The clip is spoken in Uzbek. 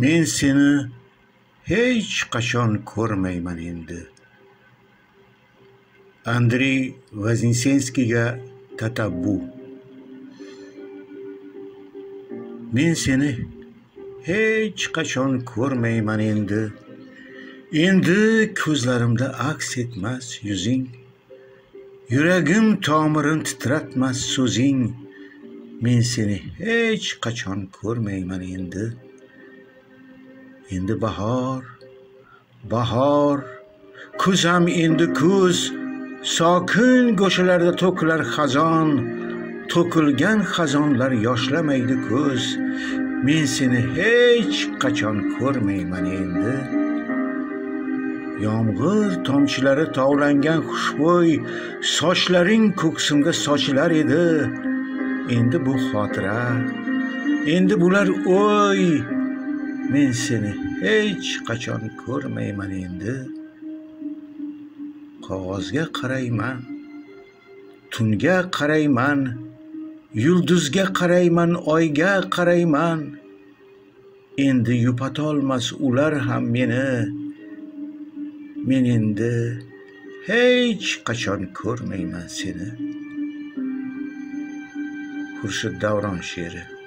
men seni hech qachon ko'rmayman endi andrey vazinsenskiyga tatabbu men seni hech qachon ko'rmayman endi endi ko'zlarimda aks etmas yuzing yuragim tomirin titratmas so'zing men seni hech qachon ko'rmayman endi endi bahor bahor. Kuz ham endi kuz. Sokin go'shalarda to'kilar xazon. To'kilgan xazonlar yoshlamaydi ko'z men seni hech qachon ko'rmayman endi. Yomg'ir tomchilari tovlangan xushbo'y sochlaring ko'ksimga sochilar edi. Endi bu xotira endi bular o'y. Men seni hech qachon ko'rmayman endi. Qog'ozga qarayman tunga qarayman yulduzga qarayman oyga qarayman. Endi yupatolmas ular ham meni. Men endi hech qachon ko'rmayman seni. Xurshid davron she'ri.